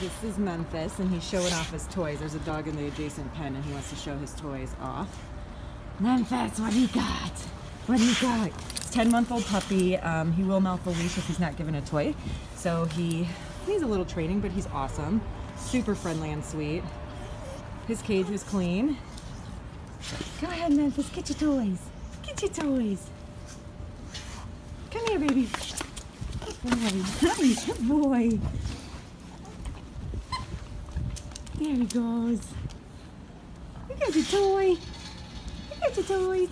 This is Memphis, and he's showing off his toys. There's a dog in the adjacent pen, and he wants to show his toys off. Memphis, what do you got? What do you got? 10 month old puppy. Um, he will mouth the leash if he's not given a toy. So he needs a little training, but he's awesome. Super friendly and sweet. His cage was clean. Go ahead, Memphis, get your toys. Get your toys. Come here, baby. Good boy. Good boy. There he goes. You got your toy. You got your toys.